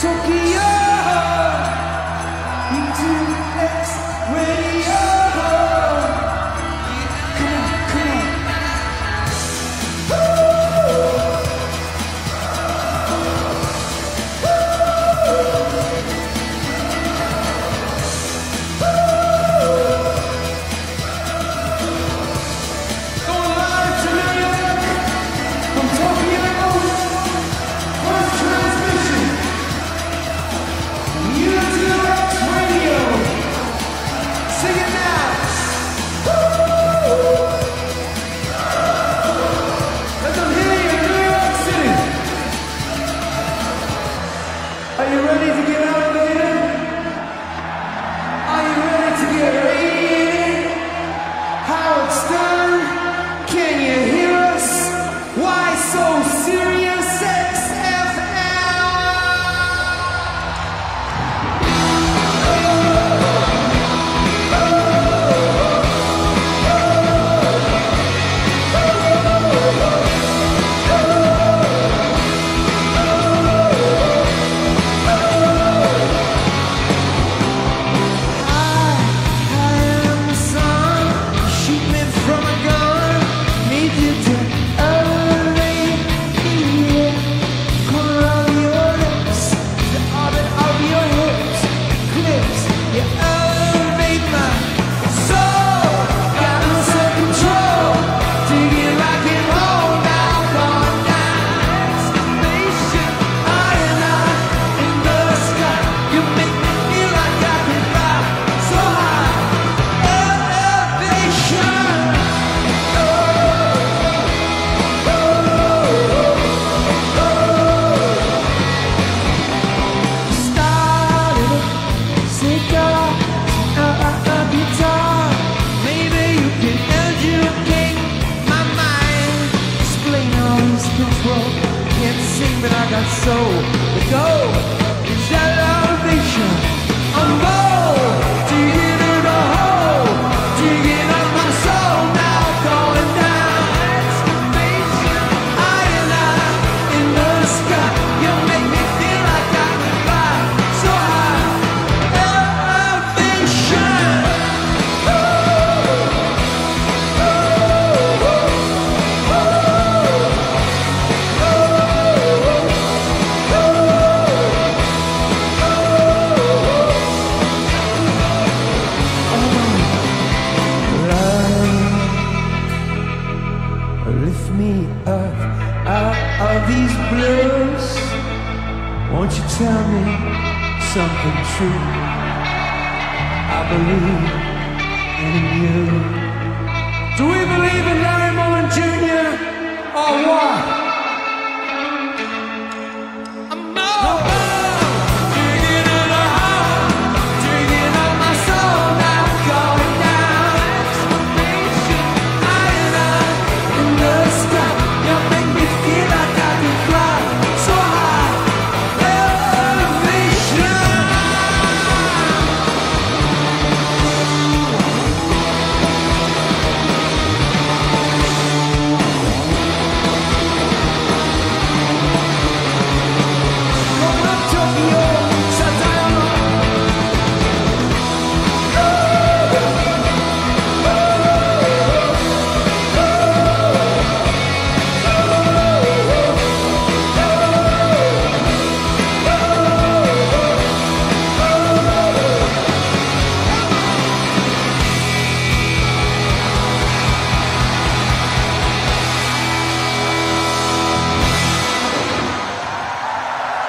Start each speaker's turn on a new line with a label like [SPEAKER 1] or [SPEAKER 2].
[SPEAKER 1] Tokyo into the next radio. so lift me up out of these blues? Won't you tell me something true? I believe in you. Do we believe in Larry Mullen Jr. or what?